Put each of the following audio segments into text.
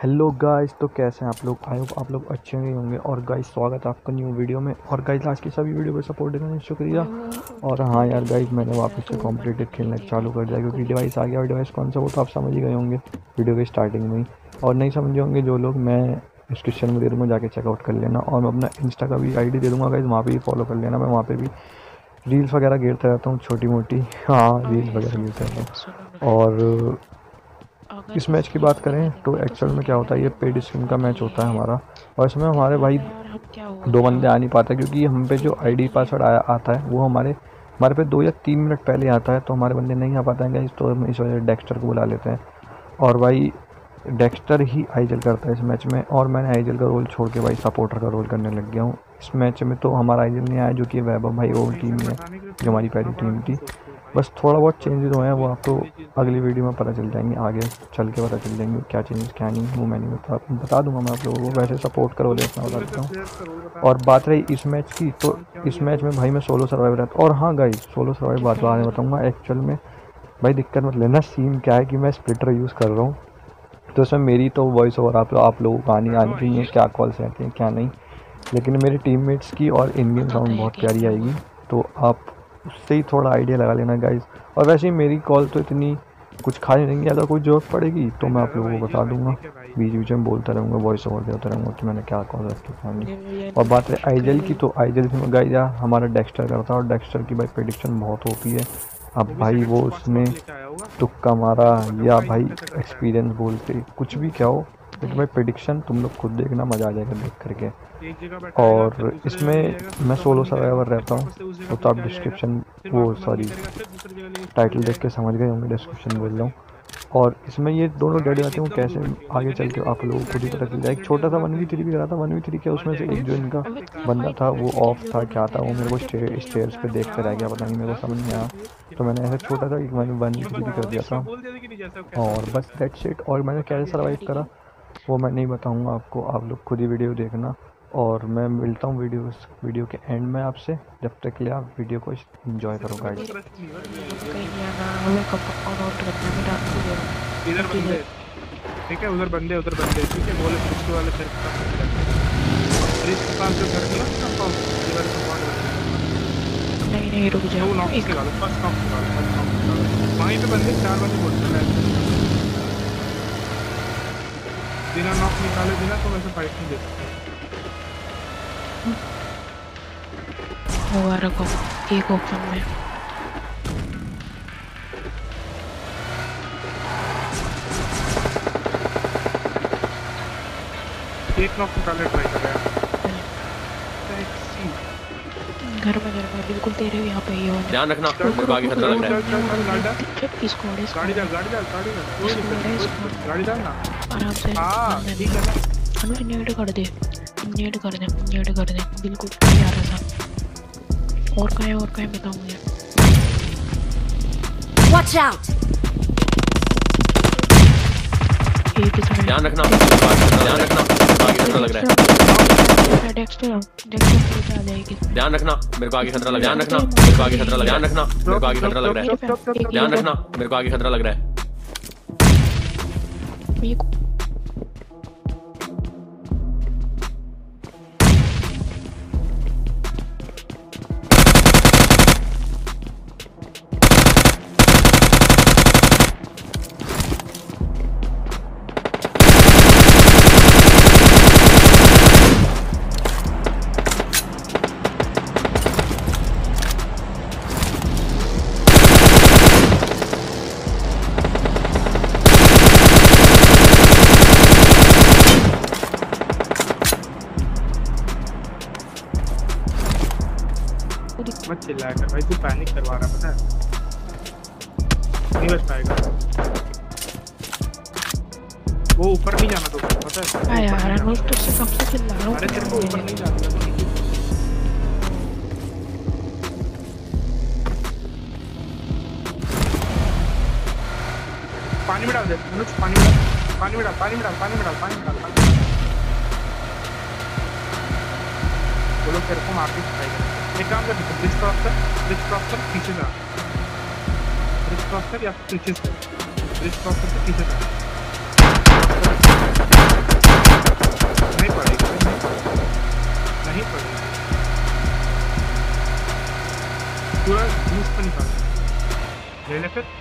Hello guys तो कैसे हैं आप लोग? आई होप आप लोग अच्छे ही होंगे। और गाइस स्वागत है आपका न्यू वीडियो में। और गाइस आज की सभी वीडियो पे सपोर्ट देने शुक्रिया। और हाँ यार गाइस मैंने वापस से कॉम्पिटेटिव खेलना चालू कर दिया, क्योंकि डिवाइस आ गया। और डिवाइस कौन सा वो तो आप समझ ही गए होंगे वीडियो के स्टार्टिंग में ही। और नहीं समझे होंगे जो लोग, मैं डिस्क्रिप्शन में दे दूँगा, जाके चेकआउट कर लेना। और मैं अपना इंस्टा का भी आईडी दे दूँगा गाइज़ वहाँ पर भी फॉलो कर लेना। मैं वहाँ पर भी रील्स वगैरह गिरता रहता हूँ छोटी मोटी हाँ रील्स वगैरह गिरते रहता हूँ। और इस मैच की बात करें तो एक्चुअल में क्या होता है, ये पेड स्क्रीन का मैच होता है हमारा। और इसमें हमारे भाई दो बंदे आ नहीं पाते क्योंकि हम पे जो आईडी पासवर्ड आया, आता है, वो हमारे हमारे पे दो या तीन मिनट पहले आता है तो हमारे बंदे नहीं आ पाते हैं तो हम इस वजह से डेक्स्टर को बुला लेते हैं। और भाई डेक्स्टर ही आईजल करता है इस मैच में, और मैंने आईजल का रोल छोड़ के भाई सपोर्टर का रोल करने लग गया हूँ। इस मैच में तो हमारा आईजल नहीं आया, जो कि वैभव भाई ओल्ड टीम है, जो हमारी पहली टीम थी। बस थोड़ा बहुत चेंजेस हुए हैं, वो आपको अगली वीडियो में पता चल जाएँगे, आगे चल के पता चल जाएँगे क्या चेंजेस क्या नहीं, वो मैंने बता बता दूँगा मैं आप लोगों को, वैसे सपोर्ट करो ले अपना बता देता हूँ। और बात रही इस मैच की तो इस मैच में भाई मैं सोलो सर्वाइव रहता, और हाँ गाई सोलो सर्वाइव बात बाद में बताऊँगा एक्चुअल में भाई दिक्कत मत लेना सीन क्या है कि मैं स्प्लिटर यूज़ कर रहा हूँ। तो उसमें मेरी तो वॉइस ओवर आप आप लोगों को आनी आनी चाहिए क्या कॉल्स रहती हैं, क्या नहीं। लेकिन मेरे टीममेट्स की और इंडियन साउंड बहुत प्यारी आएगी तो आप उससे ही थोड़ा आइडिया लगा लेना गाइज़ और वैसे ही मेरी कॉल तो इतनी कुछ खा नहीं रहेंगी अगर कोई ज़रूरत पड़ेगी तो मैं आप लोगों को बता दूँगा. बीच बीच में बोलता रहूँगा वॉइस ओवर देता रहूँगा कि मैंने क्या कॉल रखी फैमिली और बात है आईजेल की तो आईजेल में गाइज़ यार, हमारा डेक्स्टर करता है और डेक्स्टर की भाई प्रडिक्शन बहुत होती है. अब भाई वो उसने तुक्का मारा, या भाई एक्सपीरियंस बोलते, कुछ भी क्या हो लेकिन भाई प्रडिक्शन तुम लोग खुद देखना मज़ा आ जाएगा देख करके। और इसमें मैं सोलो सर्वाइवर रहता हूँ वो तो आप डिस्क्रिप्शन वो सॉरी टाइटल देख के समझ गए होंगे डिस्क्रिप्शन बोल रहा हूँ। और इसमें ये दोनों डेड जाते हैं कैसे आगे चल के आप लोगों को खुद ही पता चल जाए। एक छोटा सा वन वी थ्री भी करा था वन वी थ्री क्या उसमें से एक जो इनका बंदा था वो ऑफ़ था क्या था वो मेरे को स्टेयर्स पे देख कर रह गया पता नहीं मेरे को समझ नहीं आया। तो मैंने ऐसा छोटा सा एक वन वी थ्री भी कर दिया था। और बस डेट सेट और मैंने कैसे सर्वाइव करा? वो मैं नहीं बताऊँगा आपको आप लोग खुद ही वीडियो देखना। और मैं मिलता हूँ वीडियो वीडियो के एंड में आपसे जब तक के लिए आप वीडियो को इन्जॉय करो गाइस ठीक है उधर बंदे उधर बंदे ठीक है बोले पुष्टि वाले सर का जो से पॉइंट नहीं नहीं रुक जाओ। नॉक निकालो फ़र्स्ट नॉक निकालो वहीं पे बंदे चार बंदे बोलते हैं। बिना नॉक निकाले बिना तो वैसे फाइट नहीं दे सकते मुबारक हो एक ओपन में एक नॉक निकाले ट्राई कर रहे घर में घर में बिल्कुल तेरे यहाँ पे ही हो ध्यान रखना मेरे को आगे खतरा लग रहा है गाड़ी डाल गाड़ी डाल गाड़ी डाल गाड़ी डाल ना आराम से अनुज नेट कर दे नेट कर दे नेट कर दे बिल्कुल प्यारा सा और कहीं और कहीं बताओ मुझे Watch out! ध्यान रखना ध्यान रखना आगे खतरा लग रहा है ध्यान रखना मेरे को आगे खतरा लग ध्यान रखना मेरे को आगे खतरा लग ध्यान रखना मेरे को आगे खतरा लग रहा है ध्यान रखना मेरे को आगे खतरा लग रहा है चिल्लाया कर भाई तू पैनिक करवा रहा पता है? नहीं बच पाएगा। वो ऊपर नहीं जाना तो पता है? आ यार अनुज तो से कब से चिल्ला रहा हूँ? अरे तेरे को ऊपर नहीं जाना तो पानी में डाल दे अनुज पानी में पानी में डाल पानी में डाल पानी में डाल पानी में डाल पानी वो लोग तेरे को मार के सिखाएगा एक काम कर सकते ब्रिज क्रॉस कर ब्रिज क्रॉस कर पीछे जा। ब्रिज क्रॉस कर या पीछे से? ब्रिज क्रॉस कर पीछे जा। नहीं पड़ेगा नहीं। पड़ेगा। पूरा यूज़ पर निकाल। ले ले फिर।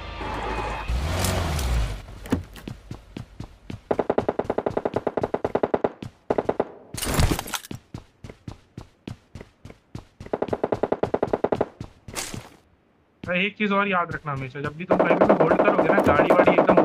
एक चीज़ और याद रखना हमेशा, जब भी तुम कहीं में होल्ड करोगे ना गाड़ी वाड़ी एकदम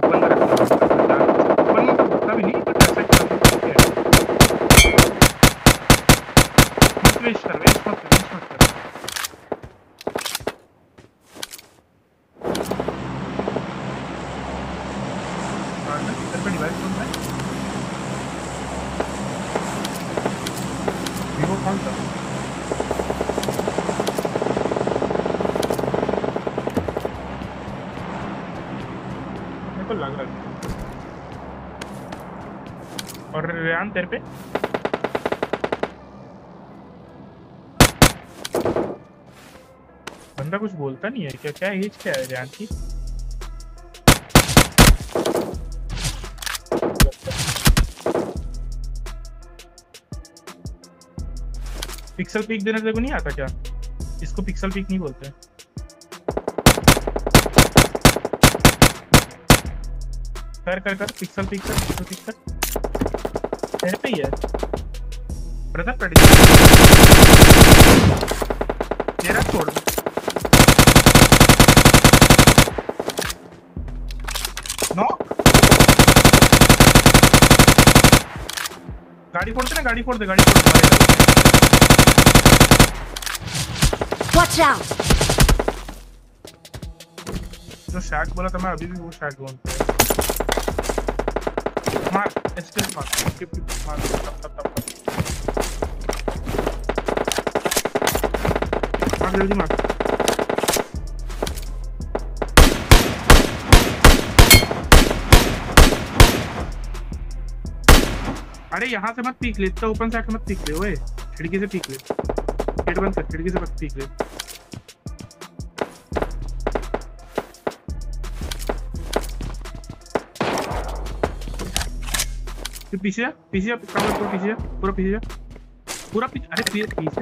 रेहान तेरे पे। बंदा कुछ बोलता नहीं है क्या? क्या एज क्या है रेहान की? पिक्सल पिक देना को नहीं आता क्या? इसको पिक्सल पिक नहीं बोलते। कर कर कर पिक्सल पिक कर पिक्सल पिक कर। तेरे पे ही है। ब्रदर पड़ तेरा छोड़ दो। नो गाड़ी फोड़ते ना गाड़ी फोड़ दे गाड़ी फोड़ दे। Watch out! जो शैक बोला था मैं अभी भी वो शैक बोलता है। अरे, यहाँ से मत पीक ले. इतना ओपन से आके मत पीक ले खिड़की से पीक ले. गेट बंद कर खिड़की से मत पीक ले. फिर पीछे जा पीछे जा पूरा पीछे जा पूरा पीछे जा पूरा पीछे अरे पीछे पीछे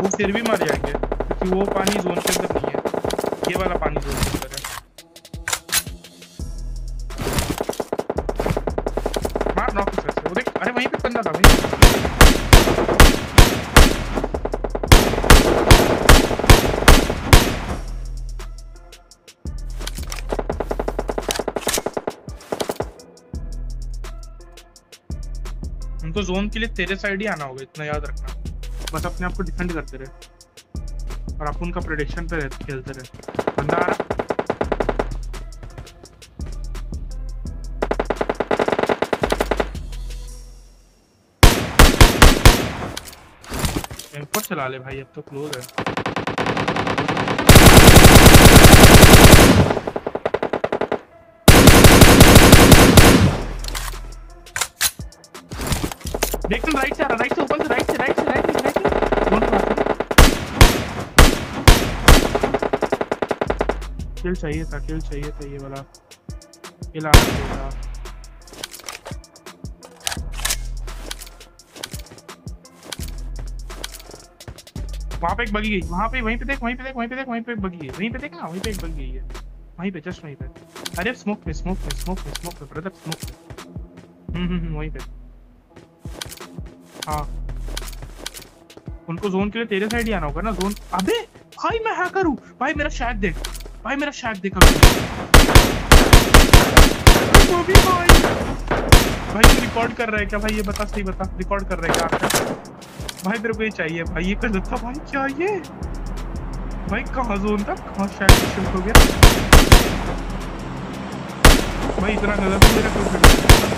वो फिर भी मर जाएँगे क्योंकि वो पानी जोन के अंदर नहीं है ये वाला पानी जोन उनको जोन के लिए तेरे साइड ही आना होगा, इतना याद रखना। बस अपने आप को डिफेंड करते रहे। और आप उनका प्रोडिक्शन पे रह- खेलते रहे। बंदा आ रहा। चला ले भाई, अब तो क्लोज है। देख तुम राइट से आ रहा राइट से ऊपर से राइट से राइट से राइट से राइट से दोनों पास किल चाहिए था किल चाहिए था ये वाला। किल आना चाहिए था। वहाँ पे एक बगी गई। वहाँ पे वहीं पे देख वहीं पे देख वहीं पे देख वहीं पे एक बगी है वहीं पे देख ना वहीं पे एक बगी है। वहीं पे जस्ट वहीं पे। अरे स्मोक पे स्मोक पे स्मोक पे स्मोक पे ब्रदर स्मोक पे। हम्म हम्म हम्म, वहीं पे। हाँ। उनको जोन के लिए तेरे साइड ही आना होगा ना जोन अबे, भाई मैं हैकर हूँ। भाई मेरा शैक देख। भाई मेरा शैक देख वो भी भाई। भाई तू रिकॉर्ड कर रहा है क्या? भाई ये बता, सही बता। रिकॉर्ड कर रहा है क्या? भाई तेरे को ये चाहिए। भाई ये कर देता। भाई क्या ये? भाई कहाँ जोन था? कहाँ शैक शिफ्ट हो गया? भाई इतना गलत है मेरा। कोई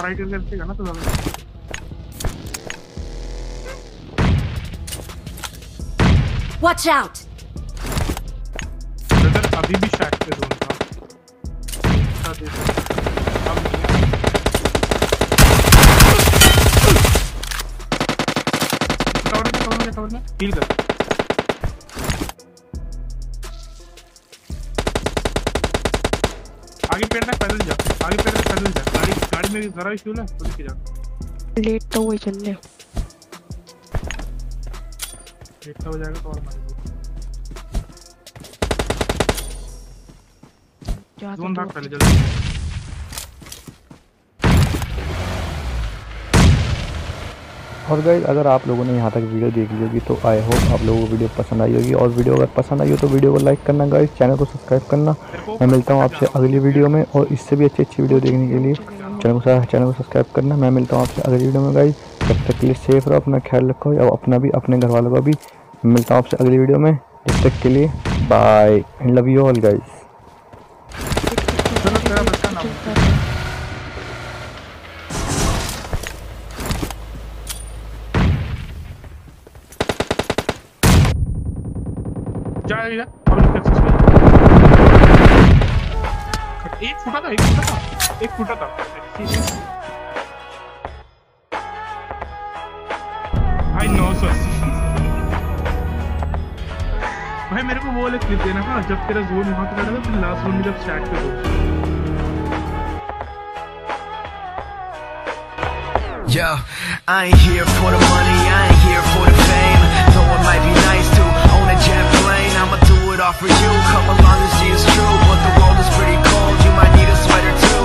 और राइट करके रखेगा ना तो ज़्यादा। Watch out! ब्रदर अभी भी शैक पे जोन था। अच्छा देखो। अब कवर में कवर में कवर में। हील कर। आगे पेड़ तक पैदल जा आगे पेड़ तक पैदल जा में जरा भी फ्यूल है तो लेके जा। लेट तो वही चल ले इतना हो जाएगा तो और मारेगा जा जोन तो भाग पहले जल्दी। और गाइज़ अगर आप लोगों ने यहाँ तक वीडियो देख ली होगी तो आई होप आप लोगों को वीडियो पसंद आई होगी। और वीडियो अगर पसंद आई हो तो वीडियो को लाइक करना गाइज़ चैनल को सब्सक्राइब करना। मैं मिलता हूँ आपसे अगली वीडियो में और इससे भी अच्छी अच्छी वीडियो देखने के लिए। चैनल को चैनल को सब्सक्राइब करना। मैं मिलता हूँ आपसे अगली वीडियो में गाइज़ तब तक के लिए सेफ़ रहो, अपना ख्याल रखो और अपना भी, अपने घर वालों का भी। मिलता हूँ आपसे अगली वीडियो में। जब तक के लिए bye and love you all guys एक फुटा था, एक फुटा था। एक फुटा था। I know सौ भाई मेरे को वो वाला क्लिप देना था। जब तेरा जोन वहां पे था फिर लास्ट जोन में जब स्टार्ट पे हो। Yo, I ain't here for the money, I ain't here for the fame. Though it might be nice to own a jet plane I'ma do it all for you, come along and see it's true But the world is pretty cold, you might need a sweater too.